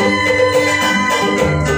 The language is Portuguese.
Música